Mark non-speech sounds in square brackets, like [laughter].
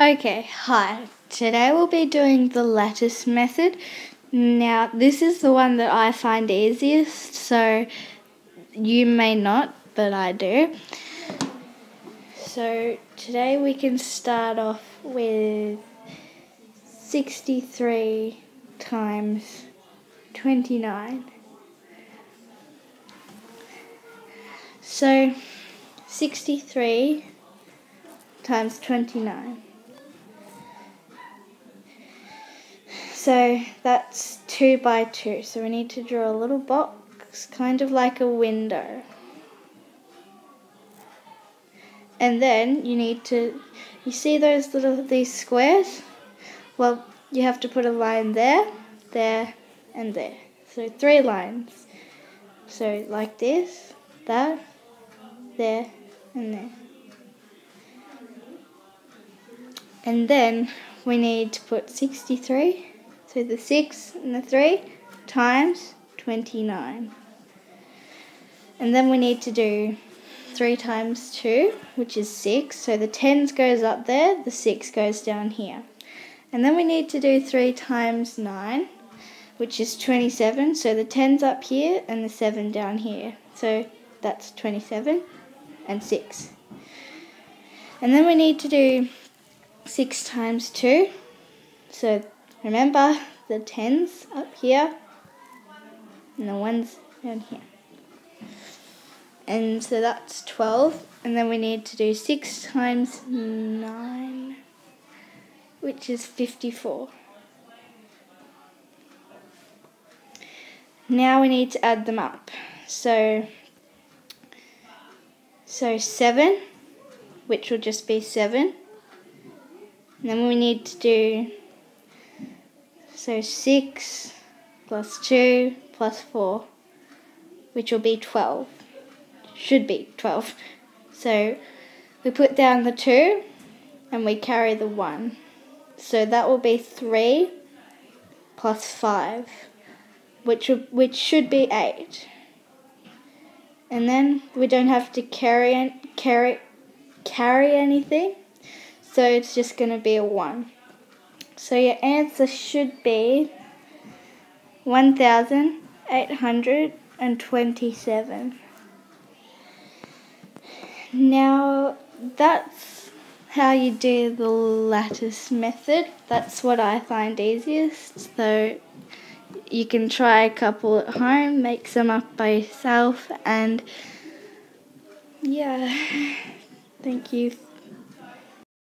Okay, hi. Today we'll be doing the lattice method. Now, this is the one that I find easiest, so you may not, but I do. So, today we can start off with 63 times 29. So, 63 times 29. So that's 2 by 2. So we need to draw a little box, kind of like a window. And then you need to, you see those little, these squares? Well, you have to put a line there, there, and there. So three lines. So like this, that, there, and there. And then we need to put 63 so the 6 and the 3 times 29. And then we need to do 3 times 2, which is 6. So the 10s goes up there, the 6 goes down here. And then we need to do 3 times 9, which is 27. So the 10's up here and the 7 down here. So that's 27 and 6. And then we need to do 6 times 2. So Remember the tens up here and the ones down here. And so that's 12. And then we need to do 6 times 9, which is 54. Now we need to add them up. So, so 7, which will just be 7. And then we need to do so 6 plus 2 plus 4, which will be 12. Should be 12. So we put down the 2 and we carry the 1. So that will be 3 plus 5, which, which should be 8. And then we don't have to carry, carry, carry anything, so it's just going to be a 1. So your answer should be 1827. Now that's how you do the lattice method. That's what I find easiest. So you can try a couple at home, make some up by yourself, and yeah, [laughs] thank you